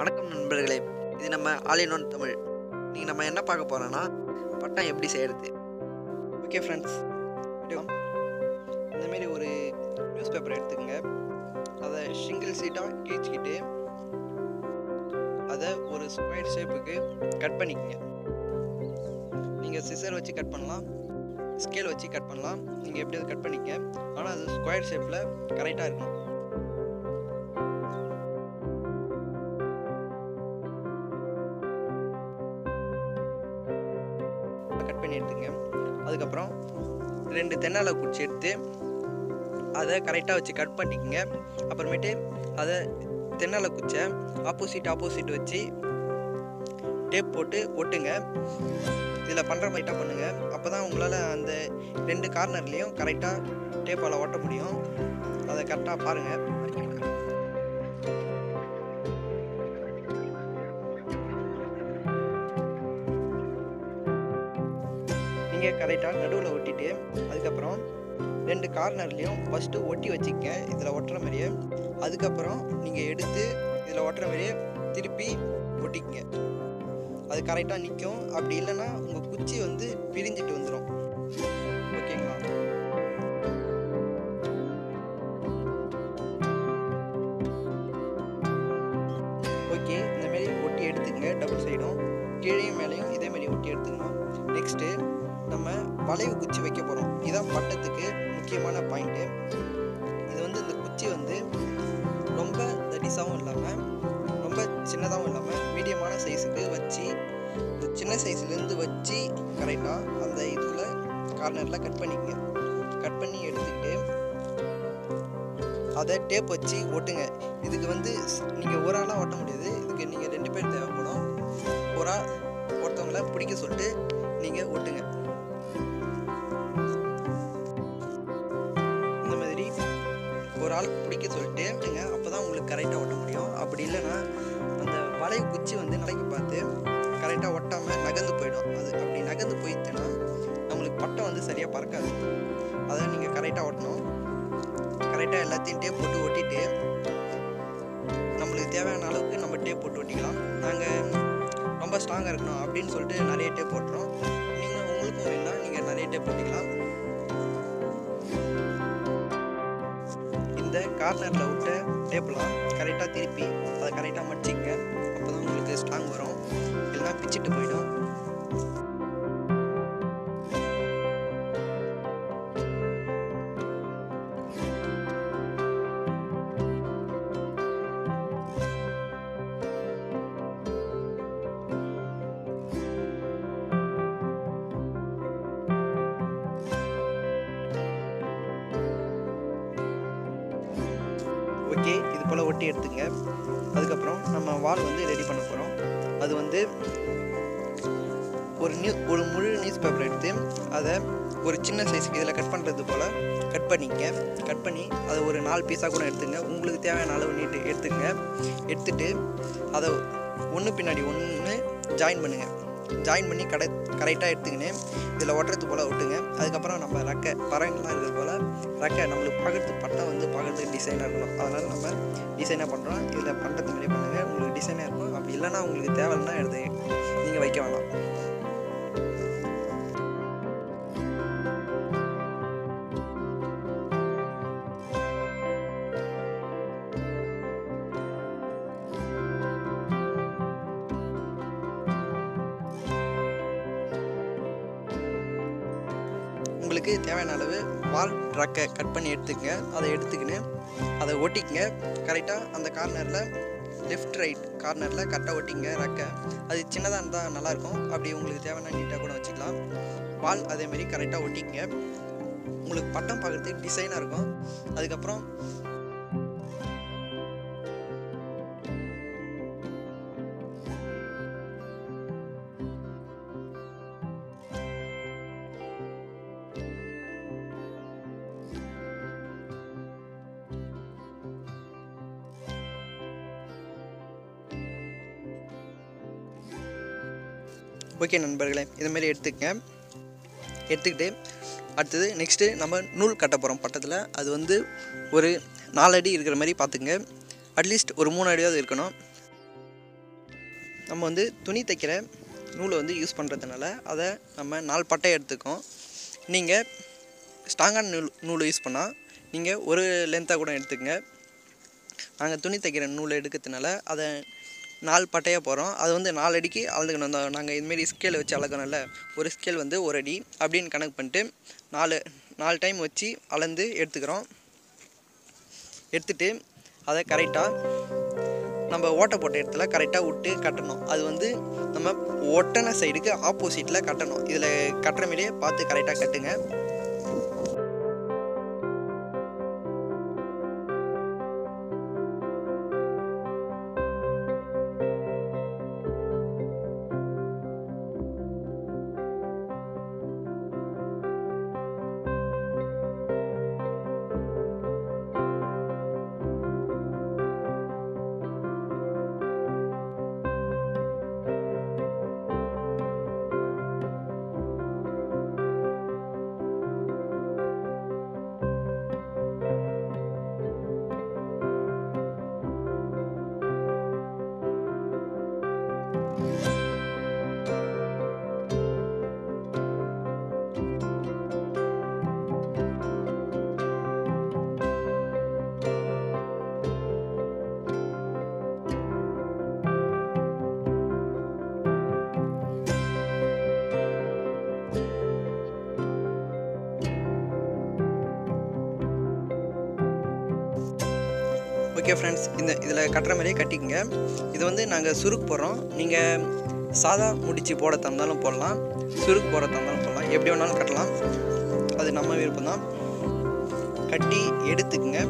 வணக்கம் நண்பர்களே. இது நம்ம ஆலினோன் ஒன் தமிழ். நீங்கள் நம்ம என்ன பார்க்க போகிறோன்னா பட்டம் எப்படி செய்கிறது ஓகே ஃப்ரெண்ட்ஸ் இந்தமாரி ஒரு நியூஸ் பேப்பர் எடுத்துக்கோங்க. அதை சிங்கிள் சீட்டாக கீழ்ச்சிக்கிட்டு அதை ஒரு ஸ்கொயர் ஷேப்புக்கு கட் பண்ணிக்கங்க. நீங்கள் சிசர் வச்சு கட் பண்ணலாம். ஸ்கேல் வச்சு கட் பண்ணலாம். நீங்கள் எப்படியாவது கட் பண்ணிக்க ஆனால் அது ஸ்கொயர் ஷேப்பில் கரெக்டாக இருக்கணும். பண்ணி எடுத்துங்க அதுக்கப்புறம் ரெண்டு தென்னாலை குச்சி எடுத்து அதை கரெக்டாக வச்சு கட் பண்ணிக்கோங்க. அப்புறமேட்டு அதை தென்னாலை குச்சை ஆப்போசிட் ஆப்போசிட் வச்சு டேப் போட்டு ஒட்டுங்க. இதில் பண்ணுற மாதிரிட்டா பண்ணுங்கள் அப்போ தான் உங்களால் அந்த ரெண்டு கார்னர்லேயும் கரெக்டாக டேப்பால் ஒட்ட முடியும். அதை கரெக்டாக பாருங்கள் நீங்கள் கரெக்டாக நடுவில் ஒட்டிட்டு அதுக்கப்புறம் ரெண்டு கார்னர்லேயும் ஃபஸ்ட்டு ஒட்டி வச்சுக்க இதில் ஒட்டுற மாதிரியே. அதுக்கப்புறம் நீங்கள் எடுத்து இதில் ஒட்டுற மாதிரியே திருப்பி ஒட்டிக்கங்க. அது கரெக்டாக நிற்கும் அப்படி இல்லைன்னா உங்கள் குச்சி வந்து பிரிஞ்சிட்டு வந்துடும் ஓகேங்களா? ஓகே இந்தமாரி ஒட்டி எடுத்துக்கங்க. டபுள் சைடும் கீழே மேலேயும் இதே மாதிரி ஒட்டி எடுத்துக்கணும். நெக்ஸ்ட்டு வளைவு குச்சி வைக்க போகிறோம் இதுதான் பட்டத்துக்கு முக்கியமான பாயிண்ட்டு இது வந்து இந்த குச்சி வந்து ரொம்ப தடிசாகவும் இல்லாமல் ரொம்ப சின்னதாகவும் இல்லாமல் மீடியமான சைஸுக்கு வச்சு இந்த சின்ன சைஸ்லேருந்து வச்சு கரெக்டாக அந்த இதில் கார்னரில் கட் பண்ணிக்கங்க. கட் பண்ணி எடுத்துக்கிட்டு அதை டேப் வச்சு ஓட்டுங்க இதுக்கு வந்து நீங்கள் ஒரு ஆளாக ஓட்ட முடியாது. இதுக்கு நீங்கள் ரெண்டு பேர் தேவைப்படும். ஒரு ஆள் ஒருத்தவங்கள பிடிக்க சொல்லிட்டு நீங்கள் ஓட்டுங்க ஆள் பிடிக்க சொல்லிட்டு அப்போ தான் உங்களுக்கு கரெக்டாக ஒட்ட முடியும். அப்படி இல்லைன்னா அந்த வளைவு குச்சி வந்து நாளைக்கு பார்த்து கரெக்டாக ஒட்டாமல் நகர்ந்து போயிடும். அது அப்படி நகர்ந்து போயிடுச்சுன்னா நம்மளுக்கு பட்டம் வந்து சரியாக பறக்காது. அதை நீங்கள் கரெக்டாக ஓட்டணும் கரெக்டாக எல்லாத்தையும் டேப் போட்டு ஒட்டிட்டு நம்மளுக்கு தேவையான அளவுக்கு நம்ம டேப் போட்டு ஒட்டிக்கலாம். நாங்கள் ரொம்ப ஸ்ட்ராங்காக இருக்கணும் அப்படின்னு சொல்லிட்டு நிறைய டேப் போட்டுறோம். நீங்கள் உங்களுக்கும் வேணால் நீங்கள் நிறைய டேப் போட்டிக்கலாம் கார்னரில் விட்டு டேப்லாம் கரெக்டாக திருப்பி அதை கரெக்டாக மடிச்சிங்க அப்போ தான் உங்களுக்கு ஸ்ட்ராங் வரும். இல்லைன்னா பிச்சுட்டு போயிடும். ஓகே இது போல் ஒட்டி எடுத்துங்க. அதுக்கப்புறம் நம்ம வால் வந்து ரெடி பண்ண போகிறோம் அது வந்து ஒரு நியூ ஒரு முழு நியூஸ் பேப்பர் எடுத்து அதை ஒரு சின்ன சைஸுக்கு இதில் கட் பண்ணுறது போல் கட் பண்ணிக்க கட் பண்ணி அதை ஒரு நாலு பீஸாக கூட எடுத்துங்க. உங்களுக்கு தேவையான அளவு நீட்டு எடுத்துங்க. எடுத்துட்டு அதை ஒன்று பின்னாடி ஒன்று ஜாயின் பண்ணுங்கள் ஜாயின் பண்ணி கடை கரெக்டாக எடுத்துக்கின்னு இதில் ஒட்டுறது போல் ஒட்டுங்க. அதுக்கப்புறம் நம்ம ரெக்கை பறவைங்கள்லாம் இருக்கிறது போல் ரெக்கை நம்மளுக்கு பார்க்குறதுக்கு பட்டம் வந்து பார்க்குறதுக்கு டிசைனாக இருக்கணும். அதனால் நம்ம டிசைனாக பண்ணுறோம் இதில் பண்ணுறது மாதிரி பண்ணுங்கள் உங்களுக்கு டிசைனாக இருக்கும். அப்படி இல்லைன்னா உங்களுக்கு தேவைன்னா எடுத்து நீங்கள் வைக்க வேணாம். உங்களுக்கு தேவையான அளவு வால் ட்ரக்கை கட் பண்ணி எடுத்துக்கங்க. அதை எடுத்துக்கின்னு அதை ஒட்டிக்கங்க. கரெக்டாக அந்த கார்னரில் லெஃப்ட் ரைட் கார்னரில் கரெக்டாக ஒட்டிங்க ரக்கை அது சின்னதாக இருந்தால் நல்லாயிருக்கும். அப்படி உங்களுக்கு தேவையான நீட்டாக கூட வச்சுக்கலாம். வால் அதேமாரி கரெக்டாக ஒட்டிக்கங்க. உங்களுக்கு பட்டம் பார்க்குறதுக்கு டிசைனாக இருக்கும். அதுக்கப்புறம் ஓகே நண்பர்களே இதுமாரி எடுத்துக்கங்க எடுத்துக்கிட்டு அடுத்தது நெக்ஸ்ட்டு நம்ம நூல் கட்ட போகிறோம் பட்டத்தில். அது வந்து ஒரு நாலு அடி இருக்கிற மாதிரி பார்த்துங்க அட்லீஸ்ட் ஒரு மூணு அடியாவது இருக்கணும். நம்ம வந்து துணி தைக்கிற நூலை வந்து யூஸ் பண்ணுறதுனால அதை நம்ம நாலு பட்டை எடுத்துக்கோம் நீங்கள் ஸ்ட்ராங்கான நூல் நூலை யூஸ் பண்ணால் நீங்கள் ஒரு லென்த்தாக கூட எடுத்துக்கங்க. நாங்கள் துணி தைக்கிற நூலை எடுக்கிறதுனால அதை நாலு பட்டையாக போகிறோம் அது வந்து நாலு அடிக்கு அளந்துக்கணும். தான் நாங்கள் இதுமாரி ஸ்கேல் வச்சு அளக்கணும்ல. ஒரு ஸ்கேல் வந்து ஒரு அடி அப்படின்னு கணக்கு பண்ணிட்டு நாலு நாலு டைம் வச்சு அளந்து எடுத்துக்கிறோம். எடுத்துகிட்டு அதை கரெக்டாக நம்ம ஓட்டை போட்ட இடத்துல கரெக்டாக விட்டு கட்டணும். அது வந்து நம்ம ஒட்டன சைடுக்கு ஆப்போசிட்டில் கட்டணும். இதில் கட்டுற மாரியே பார்த்து கரெக்டாக கட்டுங்க. ஓகே ஃப்ரெண்ட்ஸ் இந்த இதில் கட்டுற மாதிரியே கட்டிக்கங்க. இது வந்து நாங்கள் சுருக்கு போடுறோம். நீங்கள் சாதா முடிச்சு போட தந்தாலும் போடலாம். சுருக்கு போட தந்தாலும் போடலாம். எப்படி வேணாலும் கட்டலாம். அது நம்ம விருப்பம் தான் கட்டி எடுத்துக்கங்க.